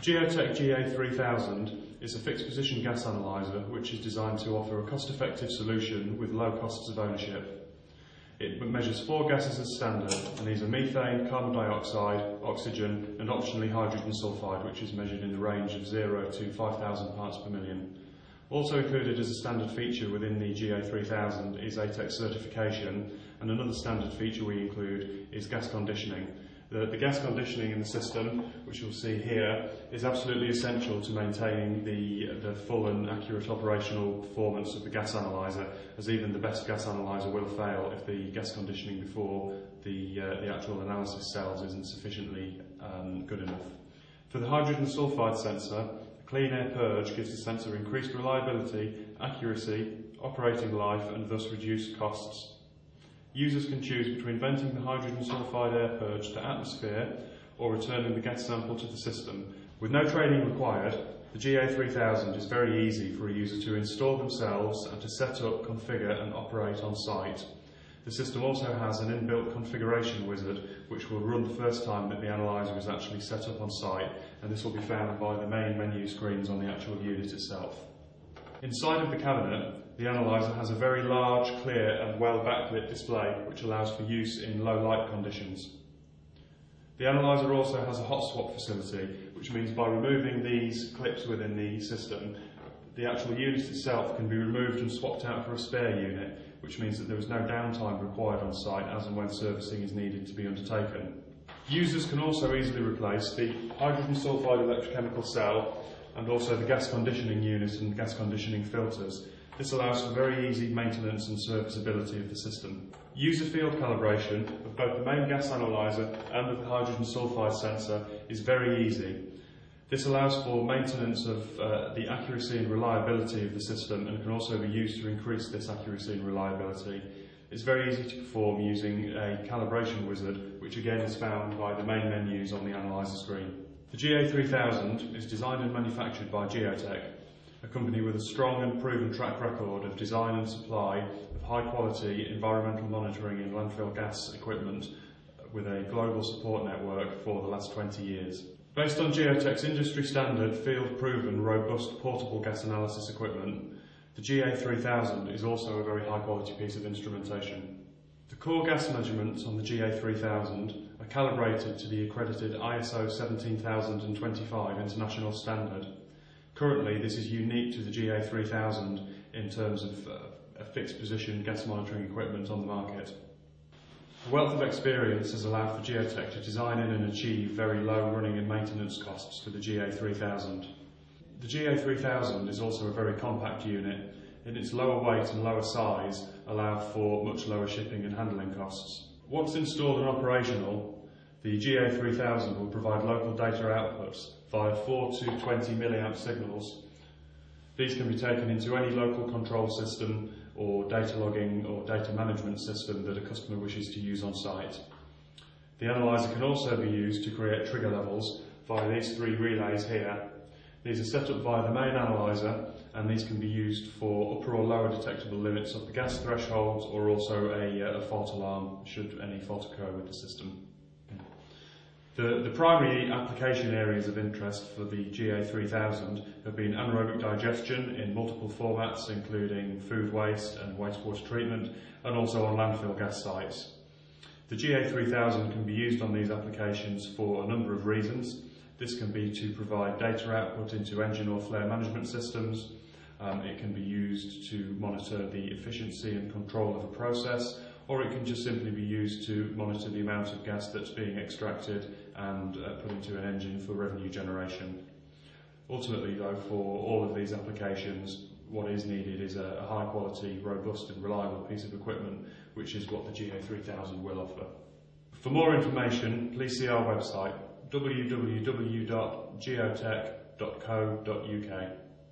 Geotech GA3000 is a fixed position gas analyzer which is designed to offer a cost effective solution with low costs of ownership. It measures four gases as standard and these are methane, carbon dioxide, oxygen and optionally hydrogen sulfide which is measured in the range of 0 to 5000 parts per million. Also included as a standard feature within the GA3000 is ATEX certification and another standard feature we include is gas conditioning the, the gas conditioning in the system, which you'll see here, is absolutely essential to maintaining the, the full and accurate operational performance of the gas analyzer, as even the best gas analyzer will fail if the gas conditioning before the, uh, the actual analysis cells isn't sufficiently um, good enough. For the hydrogen sulfide sensor, a clean air purge gives the sensor increased reliability, accuracy, operating life and thus reduced costs. Users can choose between venting the hydrogen sulfide air purge to atmosphere or returning the gas sample to the system. With no training required, the GA3000 is very easy for a user to install themselves and to set up, configure and operate on site. The system also has an inbuilt configuration wizard which will run the first time that the analyzer is actually set up on site and this will be found by the main menu screens on the actual unit itself. Inside of the cabinet, the analyzer has a very large, clear and well backlit display which allows for use in low light conditions. The analyzer also has a hot swap facility, which means by removing these clips within the system, the actual unit itself can be removed and swapped out for a spare unit, which means that there is no downtime required on site as and when servicing is needed to be undertaken. Users can also easily replace the hydrogen sulfide electrochemical cell and also the gas conditioning unit and gas conditioning filters. This allows for very easy maintenance and serviceability of the system. User field calibration of both the main gas analyzer and the hydrogen sulfide sensor is very easy. This allows for maintenance of uh, the accuracy and reliability of the system and can also be used to increase this accuracy and reliability. It's very easy to perform using a calibration wizard, which again is found by the main menus on the analyzer screen. The GA3000 is designed and manufactured by Geotech, a company with a strong and proven track record of design and supply of high quality environmental monitoring in landfill gas equipment with a global support network for the last 20 years. Based on Geotech's industry standard, field proven, robust portable gas analysis equipment, the GA3000 is also a very high quality piece of instrumentation. The core gas measurements on the GA3000 are calibrated to the accredited ISO 17025 international standard. Currently, this is unique to the GA3000 in terms of uh, a fixed position gas monitoring equipment on the market. A wealth of experience has allowed for Geotech to design in and achieve very low running and maintenance costs for the GA3000. The GA3000 is also a very compact unit in its lower weight and lower size allow for much lower shipping and handling costs. Once installed and operational, the GA3000 will provide local data outputs via 4 to 20 milliamp signals. These can be taken into any local control system or data logging or data management system that a customer wishes to use on site. The analyzer can also be used to create trigger levels via these three relays here these are set up via the main analyzer and these can be used for upper or lower detectable limits of the gas thresholds or also a, uh, a fault alarm should any fault occur with the system. The, the primary application areas of interest for the GA3000 have been anaerobic digestion in multiple formats including food waste and wastewater treatment and also on landfill gas sites. The GA3000 can be used on these applications for a number of reasons. This can be to provide data output into engine or flare management systems. Um, it can be used to monitor the efficiency and control of a process, or it can just simply be used to monitor the amount of gas that's being extracted and uh, put into an engine for revenue generation. Ultimately, though, for all of these applications, what is needed is a, a high quality, robust and reliable piece of equipment, which is what the GA3000 will offer. For more information, please see our website www.geotech.co.uk.